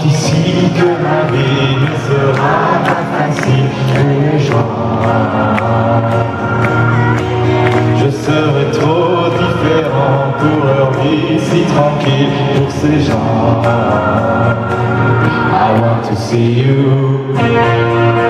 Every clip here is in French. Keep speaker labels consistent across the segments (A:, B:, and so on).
A: d'ici que ma vie ne sera pas facile et joie. Je serai trop différent pour leur vie si tranquille pour ces gens. I want to see you.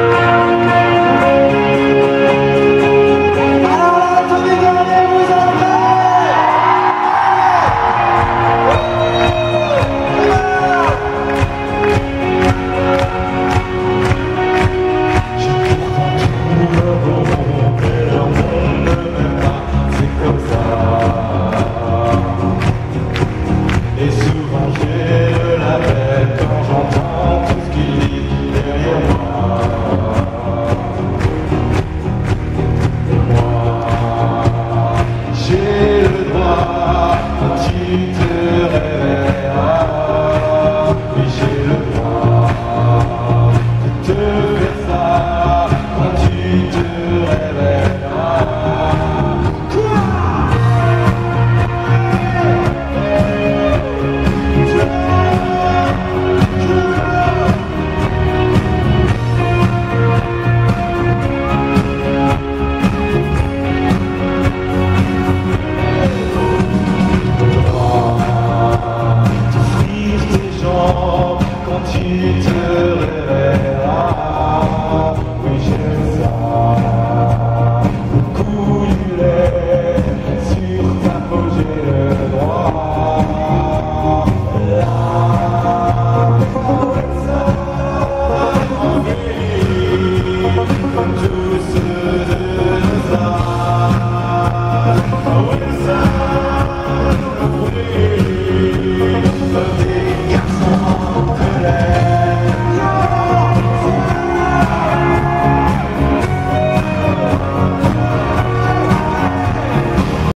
A: Oh.